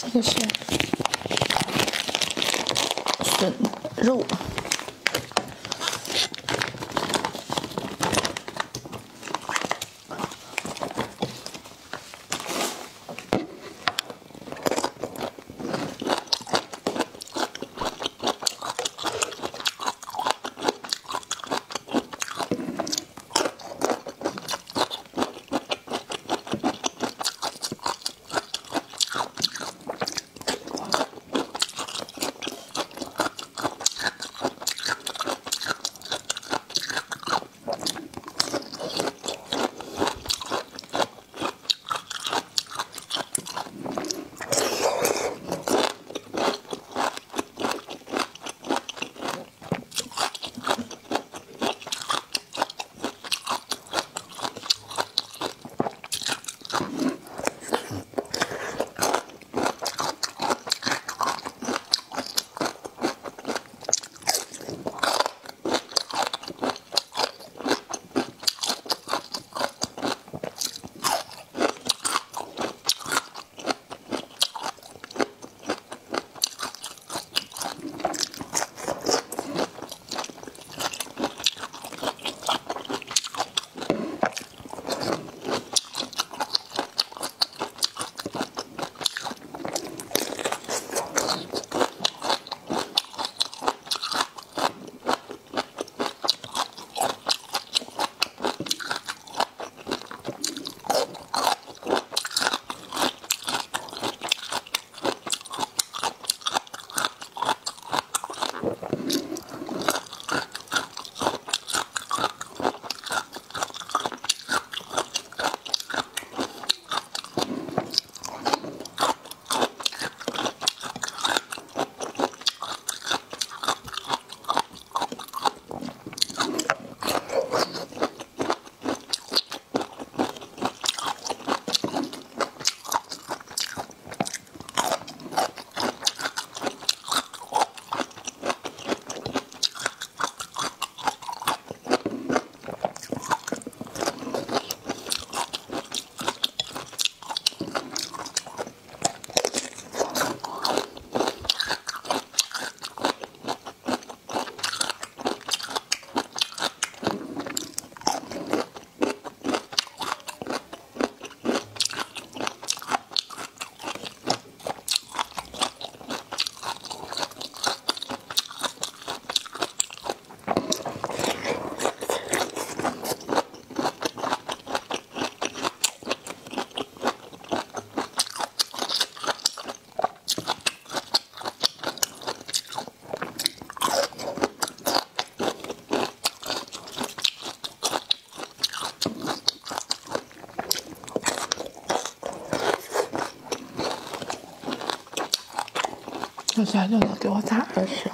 这个是笋肉。就算又能给我打二十